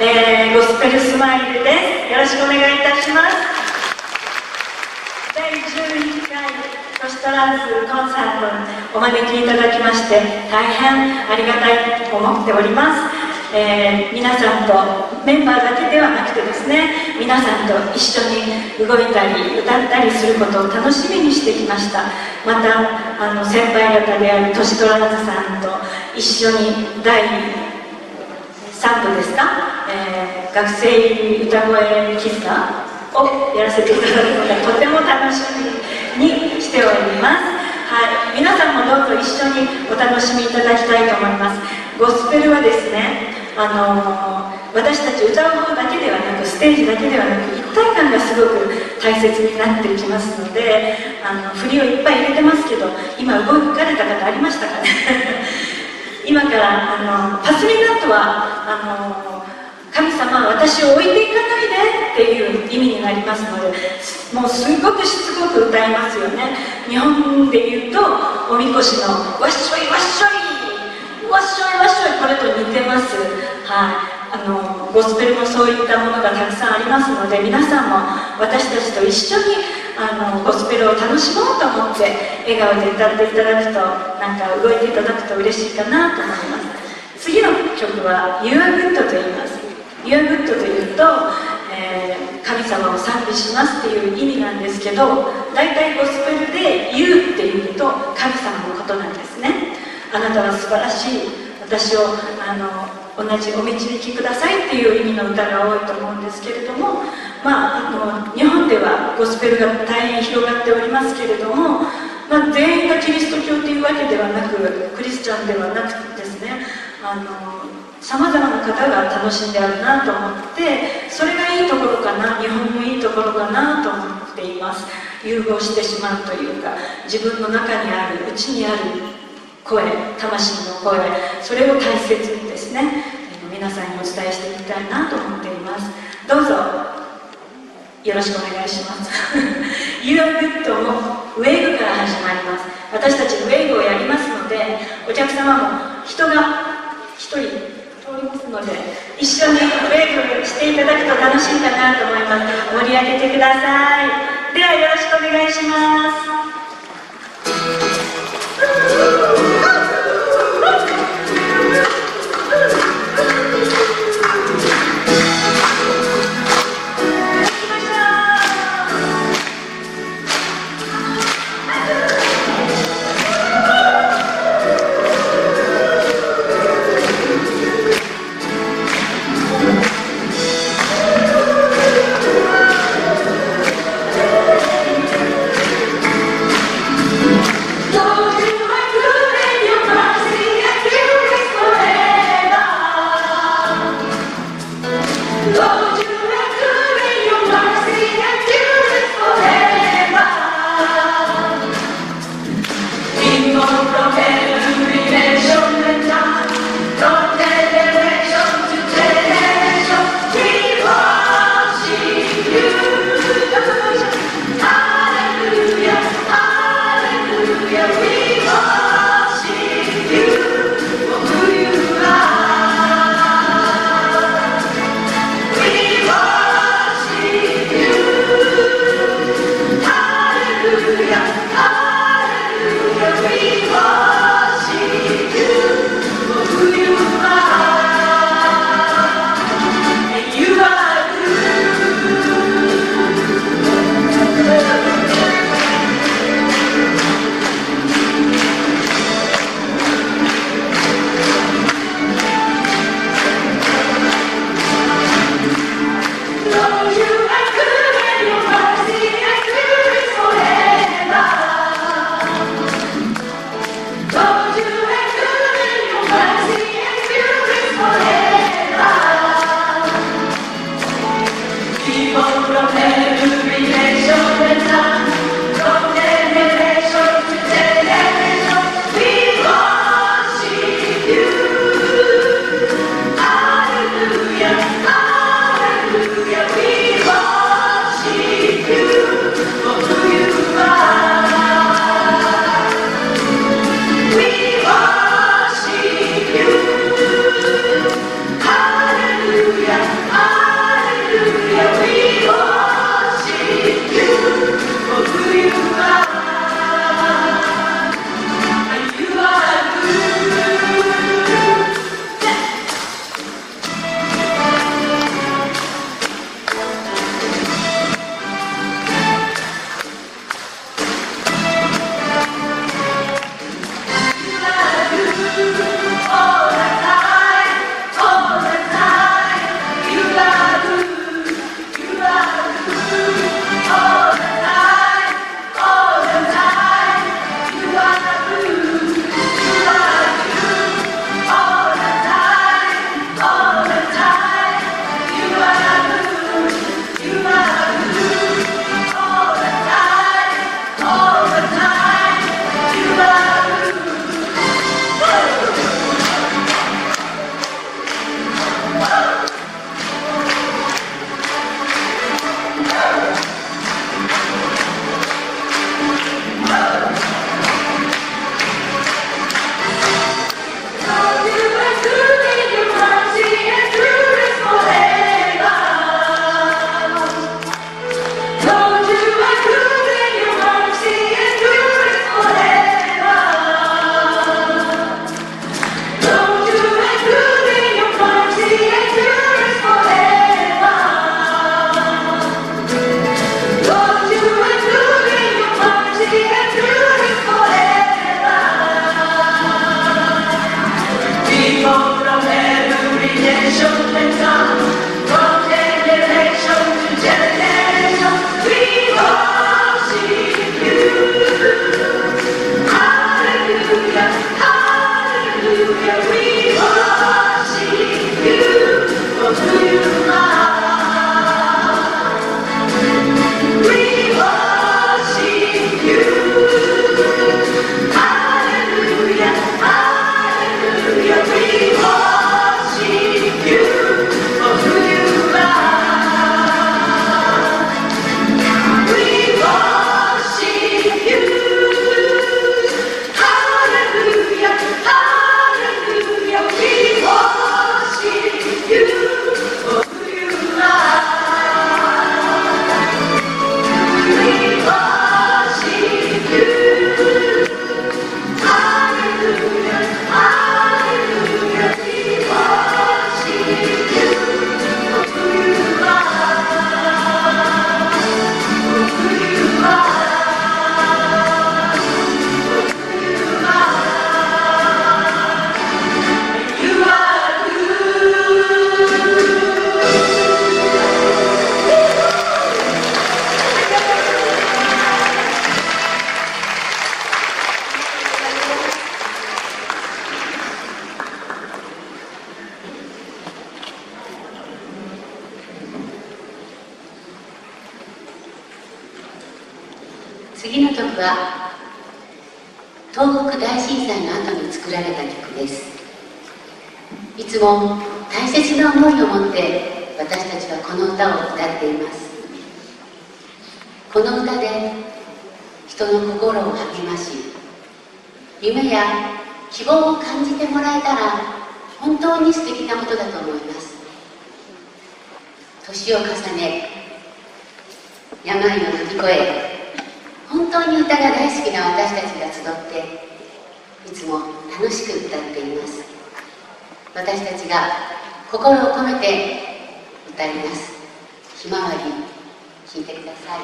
えー、ゴスペルスマイルです。よろしくお願いいたします。第11回コストランスコンサートお招きいただきまして大変ありがたいと思っております。えー、皆さんとメンバーだけではなくてですね皆さんと一緒に動いたり歌ったりすることを楽しみにしてきました。またあの先輩方であるトシトランズさんと一緒に第3部ですか、えー、学生歌声喫茶をやらせていただくのでとても楽しみにしております。はい、皆さんもどうぞ一緒にお楽しみいただきたいと思います。ゴスペルはですねあの私たち歌う方だけではなくステージだけではなく一体感がすごく大切になってきますのであの振りをいっぱい入れてますけど今動かれた方ありましたかね？今からあのパスミナットはあの神様私を置いていかないでっていう意味になりますのでもうすごくしつこく歌いますよね。日本で言うとおみこしの「わっしょいわっしょいわっしょいわっしょいこれと似てます。はい。あのゴスペルもそういったものがたくさんありますので皆さんも私たちと一緒にあのゴスペルを楽しもうと思って笑顔で歌っていただくとなんか動いていただくと嬉しいかなと思います。次の曲は「You are good」と言います「You are good」というと、えー、神様を賛美しますっていう意味なんですけど大体ゴスペルで「You」っていうと神様のことなんですね。あなたは素晴らしい。私をあの同じお導きくださいっていう意味の歌が多いと思うんですけれどもまああの日本ではゴスペルが大変広がっておりますけれども、まあ、全員がキリスト教というわけではなくクリスチャンではなくてですねあのさまざまな方が楽しんであるなと思ってそれがいいところかな日本のいいところかなと思っています。融合してしまうというか自分の中にある内にある声魂の声それを大切にですね皆さんにお伝えしていきたいなと思っています。どうぞよろしくお願いします。You are good もウェーブから始まります。私たちウェーブをやりますのでお客様も人が1人おりますので一緒にウェーブしていただくと楽しいかなと思います。盛り上げてください。ではよろしくお願いします。作られた曲です。いつも大切な思いを持って私たちはこの歌を歌っています。この歌で人の心を励まし夢や希望を感じてもらえたら本当に素敵なことだと思います。年を重ね病を乗り越え本当に歌が大好きな私たちが集っていつも楽しく歌っています。私たちが心を込めて歌います。ひまわり聴いてください。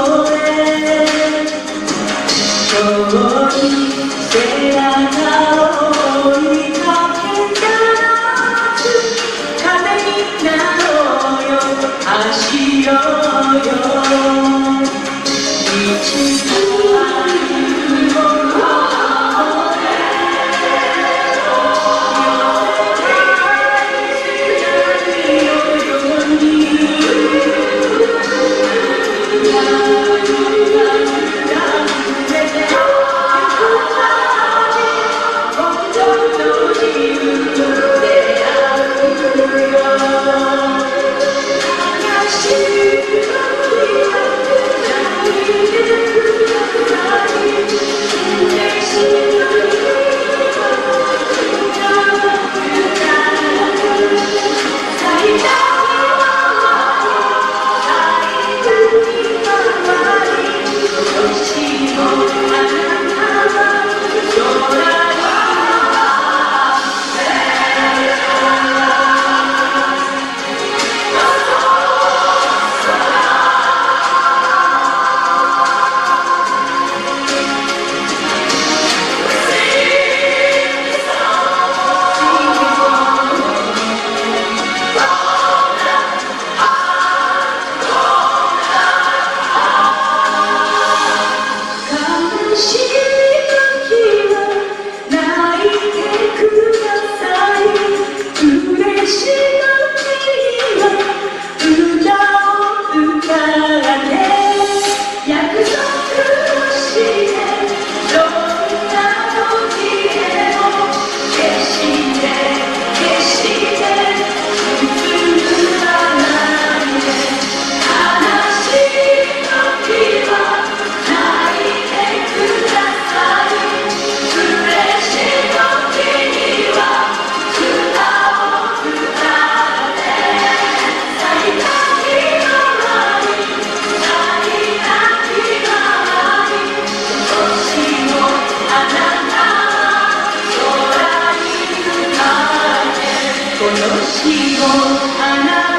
Oh, 年をあなた